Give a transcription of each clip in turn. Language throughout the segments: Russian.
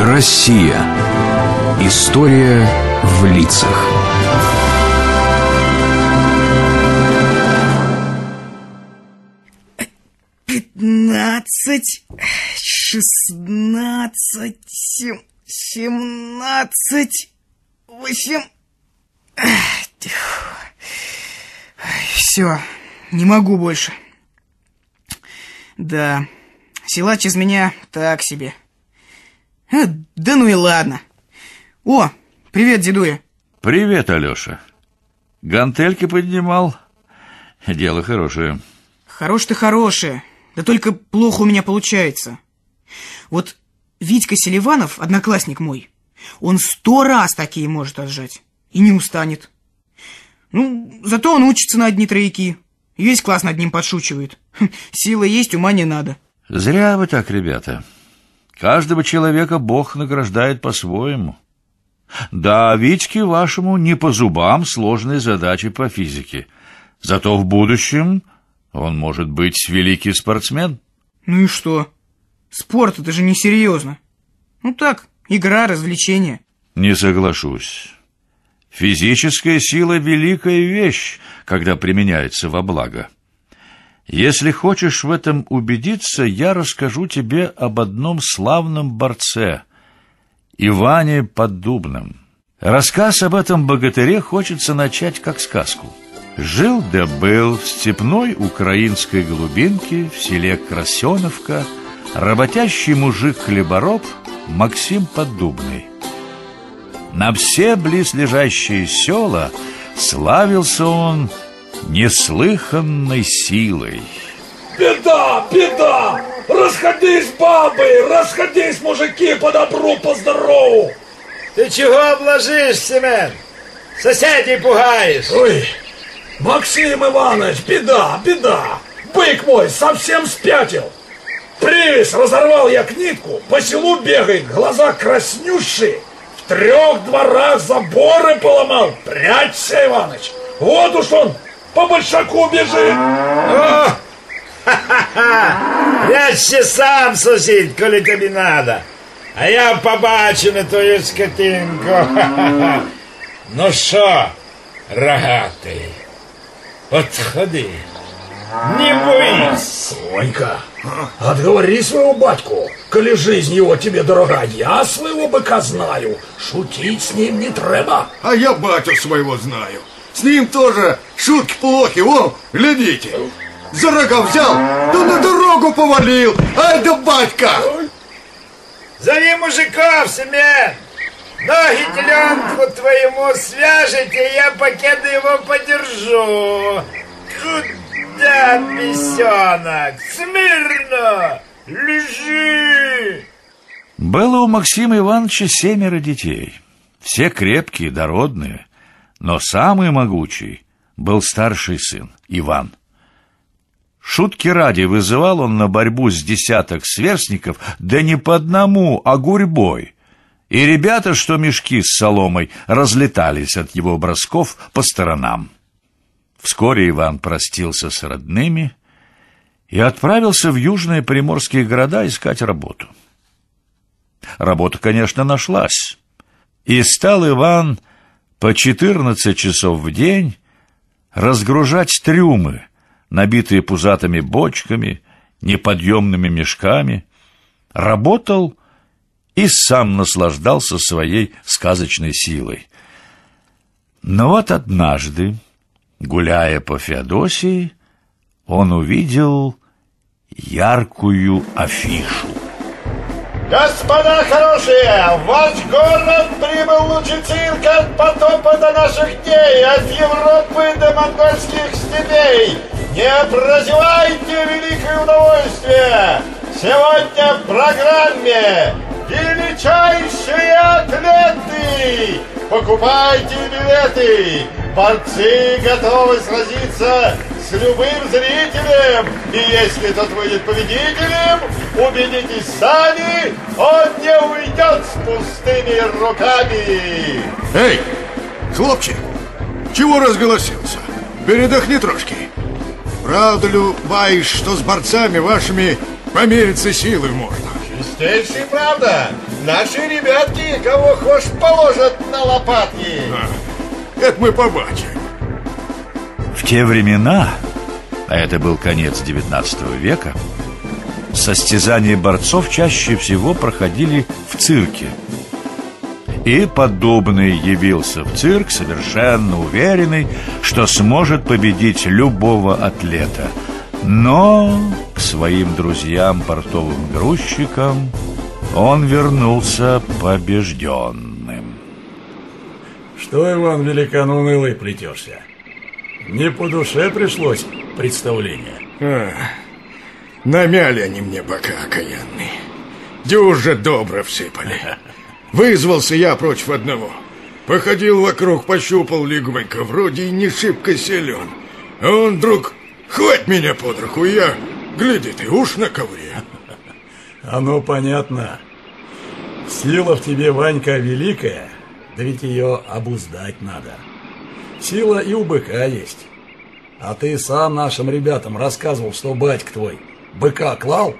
Россия. История в лицах. Пятнадцать, шестнадцать, сем, семнадцать, восемь... Все, не могу больше. Да, силач из меня так себе. А, да ну и ладно. О, привет, дедуя. Привет, Алёша. Гантельки поднимал. Дело хорошее. Хорош ты хорошее. Да только плохо у меня получается. Вот Витька Селиванов, одноклассник мой, он сто раз такие может отжать. И не устанет. Ну, зато он учится на одни трояки. И весь класс над ним подшучивает. Хм, сила есть, ума не надо. Зря вы так, ребята. Каждого человека Бог награждает по-своему. Да, Витьке вашему не по зубам сложные задачи по физике. Зато в будущем он может быть великий спортсмен. Ну и что? Спорт это же несерьезно. Ну так, игра, развлечение. Не соглашусь. Физическая сила — великая вещь, когда применяется во благо. Если хочешь в этом убедиться, я расскажу тебе об одном славном борце — Иване Поддубном. Рассказ об этом богатыре хочется начать как сказку. Жил да был в степной украинской глубинке в селе Красеновка работящий мужик-хлебороб Максим Поддубный. На все близлежащие села славился он неслыханной силой. Беда, беда! Расходись, бабы, расходись, мужики, по добру, по здорову! Ты чего обложишь, Семен? Соседей пугаешь? Ой, Максим Иванович, беда, беда! Бык мой совсем спятил! Привес разорвал я книтку, по селу бегает, глаза краснющие, в трех дворах заборы поломал. Прячься, Иваныч! Вот уж он по большаку бежит. О! Ха-ха-ха! Прячься сам, сусід, коли тобі надо. А я побачу на твою скотинку. Ха-ха-ха. Ну що, рогатий, отходи. Не боись. Сонька, отговори своего батьку, коли жизнь его тебе дорога. Я своего быка знаю, шутить с ним не треба. А я батю своего знаю. С ним тоже шутки плохи. О, глядите. За рога взял, да на дорогу повалил. Ай да батька! Зови мужиков, Семен. Ноги теленку твоему свяжете, я покеду его подержу. Куда, бесенок? Смирно! Лежи! Было у Максима Ивановича семеро детей. Все крепкие, дородные. Но самый могучий был старший сын, Иван. Шутки ради вызывал он на борьбу с десяток сверстников, да не по одному, а гурьбой. И ребята, что мешки с соломой, разлетались от его бросков по сторонам. Вскоре Иван простился с родными и отправился в южные приморские города искать работу. Работа, конечно, нашлась. И стал Иван по 14 часов в день разгружать трюмы, набитые пузатыми бочками, неподъемными мешками, работал и сам наслаждался своей сказочной силой. Но вот однажды, гуляя по Феодосии, он увидел яркую афишу. Господа хорошие, в ваш город прибыл лучший цирк от потопа до наших дней, от Европы до монгольских степей. Не прозевайте великое удовольствие! Сегодня в программе величайшие атлеты! Покупайте билеты! Борцы готовы сразиться с любым зрителем! И если тот выйдет победителем, убедитесь сами, он не уйдет с пустыми руками! Эй, хлопчик, чего разголосился? Передохни трошки. Правда ли, Баиш, что с борцами вашими помериться силой можно? Чистейшая правда. Наши ребятки, кого хочешь, положат на лопатки. Это мы побачим. Те времена, а это был конец XIX века, состязания борцов чаще всего проходили в цирке. И подобный явился в цирк совершенно уверенный, что сможет победить любого атлета. Но к своим друзьям-портовым грузчикам он вернулся побежденным. Что, Иван Великан, унылый плетешься? Не по душе пришлось представление. А, намяли они мне бока окаянные. Дюже добро всыпали. Вызвался я против одного. Походил вокруг, пощупал легонько, вроде и не шибко силен. А он вдруг хвать меня под руку, я, гляди ты, уж на ковре. Оно понятно. Сила в тебе, Ванька, великая, да ведь ее обуздать надо. Сила и у быка есть. А ты сам нашим ребятам рассказывал, что батька твой быка клал?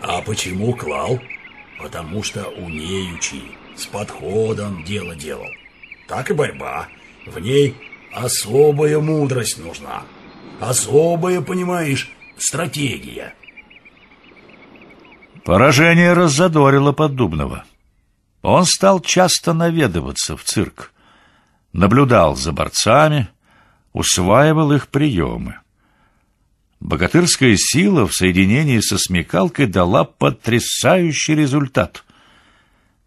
А почему клал? Потому что умеючи, с подходом дело делал. Так и борьба. В ней особая мудрость нужна. Особая, понимаешь, стратегия. Поражение раззадорило Поддубного. Он стал часто наведываться в цирк. Наблюдал за борцами, усваивал их приемы. Богатырская сила в соединении со смекалкой дала потрясающий результат.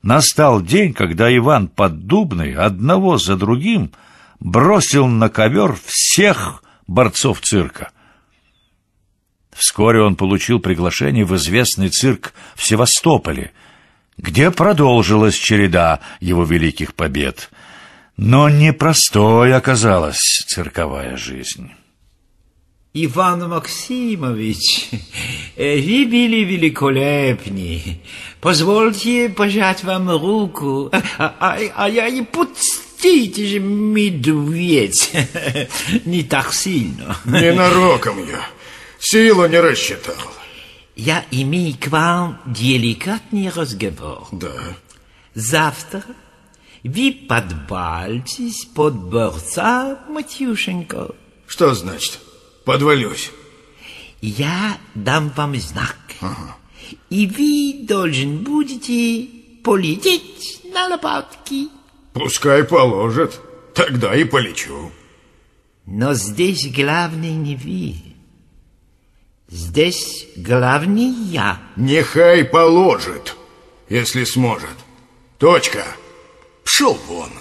Настал день, когда Иван Поддубный одного за другим бросил на ковер всех борцов цирка. Вскоре он получил приглашение в известный цирк в Севастополе, где продолжилась череда его великих побед. Но непростой оказалась цирковая жизнь. Иван Максимович, вы были великолепны. Позвольте пожать вам руку. А, а, а я и пустите же, медведь. Не так сильно. Ненароком я. Силу не рассчитал. Я имею к вам деликатный разговор. Да. Завтра вы подвальтесь под борца Матюшенко. Что значит? Подвалюсь. Я дам вам знак. И вы должен будете полететь на лопатки. Пускай положит. Тогда и полечу. Но здесь главный не вы. Здесь главный я. Нехай положит, если сможет. Точка. Пшел вон.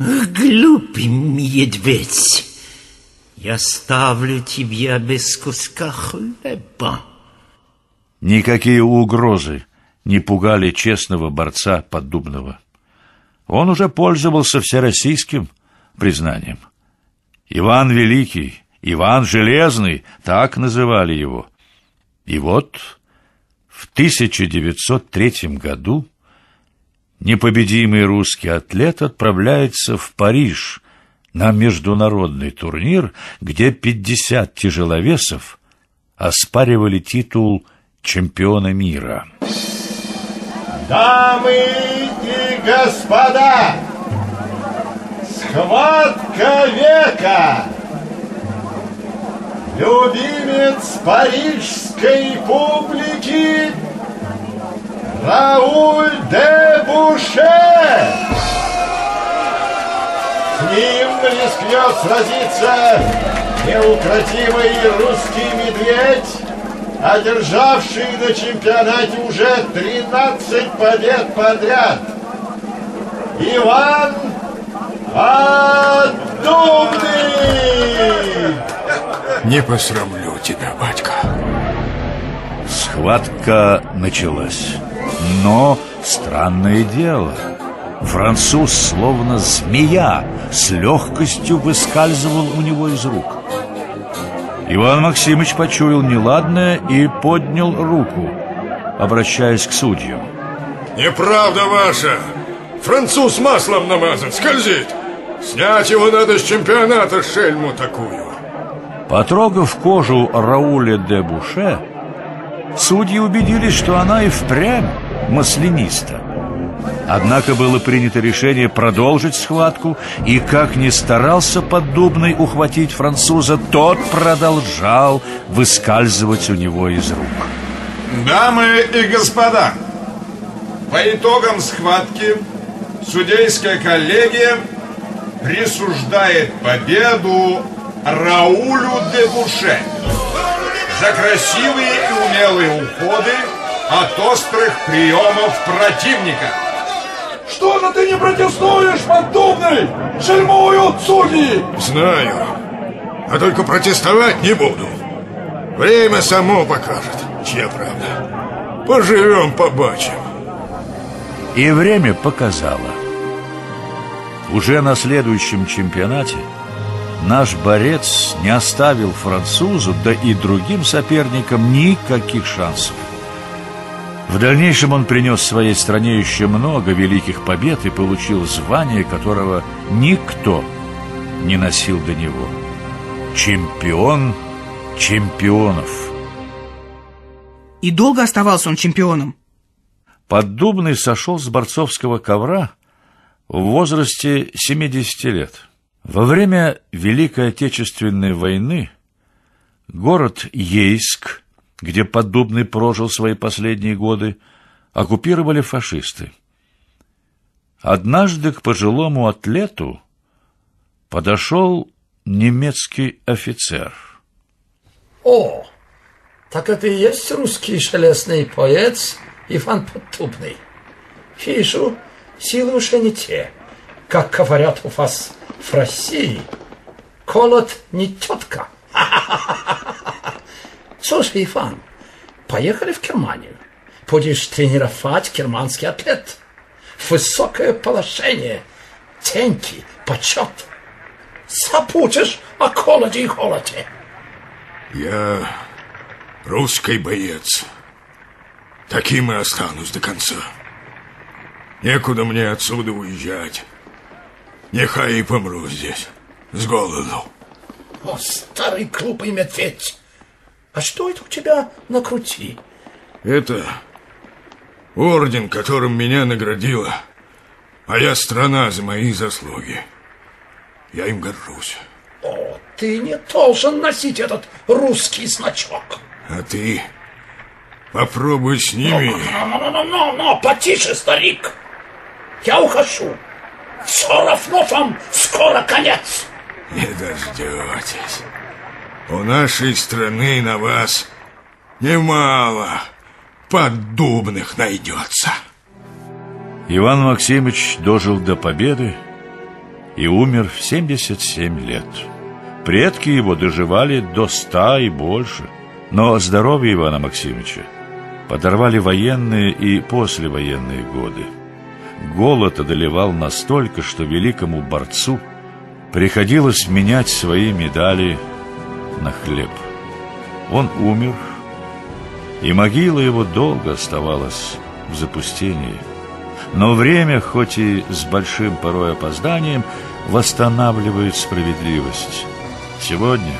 Глупый медведь. Я ставлю тебя без куска хлеба. Никакие угрозы не пугали честного борца Поддубного. Он уже пользовался всероссийским признанием. Иван Великий, Иван Железный, так называли его. И вот в 1903 году непобедимый русский атлет отправляется в Париж на международный турнир, где 50 тяжеловесов оспаривали титул чемпиона мира. Дамы и господа, схватка века! Любимец парижской публики Рауль де Буше! С ним рискнет сразиться неукротимый русский медведь, одержавший на чемпионате уже 13 побед подряд. Иван Поддубный! Не посрамлю тебя, батька. Схватка началась. Но странное дело. Француз, словно змея, с легкостью выскальзывал у него из рук. Иван Максимович почуял неладное и поднял руку, обращаясь к судьям. Неправда ваша. Француз маслом намазан, скользит. Снять его надо с чемпионата, шельму такую. Потрогав кожу Рауля де Буше, Судьи убедились, что она и впрямь масляниста. Однако было принято решение продолжить схватку, и как ни старался Поддубный ухватить француза, тот продолжал выскальзывать у него из рук. Дамы и господа, по итогам схватки судейская коллегия присуждает победу Раулю де Буше за красивые и умелые уходы от острых приемов противника. Что же ты не протестуешь, поддубный? Шельмуют судьи! Знаю. А только протестовать не буду. Время само покажет, чья правда. Поживем, побачим. И время показало. Уже на следующем чемпионате наш борец не оставил французу, да и другим соперникам никаких шансов. В дальнейшем он принес своей стране еще много великих побед и получил звание, которого никто не носил до него. Чемпион чемпионов. И долго оставался он чемпионом? Поддубный сошел с борцовского ковра в возрасте 70 лет. Во время Великой Отечественной войны город Ейск, где Поддубный прожил свои последние годы, оккупировали фашисты. Однажды к пожилому атлету подошел немецкий офицер. О, так это и есть русский шелестный поэт Иван Поддубный. Вижу, силы уже не те, как говорят у вас в России. Колот не тетка. Слушай, Иван, поехали в Германию. Будешь тренировать германский атлет. Высокое положение, деньги, почет. Забудешь о колоде и холоде. Я русский боец. Таким и останусь до конца. Некуда мне отсюда уезжать. Нехай и помру здесь, с голоду. О, старый глупый медведь! А что это у тебя на груди? Это орден, которым меня наградила моя страна за мои заслуги. Я им горжусь. О, ты не должен носить этот русский значок. А ты попробуй сними. Ну-ну-ну, потише, старик. Я ухожу. Все равно вам скоро конец. Не дождетесь. У нашей страны на вас немало поддубных найдется. Иван Максимович дожил до победы и умер в 77 лет. Предки его доживали до ста и больше. Но здоровье Ивана Максимовича подорвали военные и послевоенные годы. Голод одолевал настолько, что великому борцу приходилось менять свои медали на хлеб. Он умер, и могила его долго оставалась в запустении. Но время, хоть и с большим порой опозданием, восстанавливает справедливость. Сегодня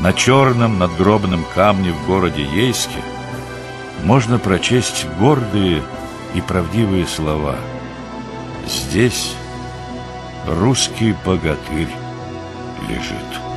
на черном надгробном камне в городе Ейске можно прочесть гордые и правдивые слова. Здесь русский богатырь лежит.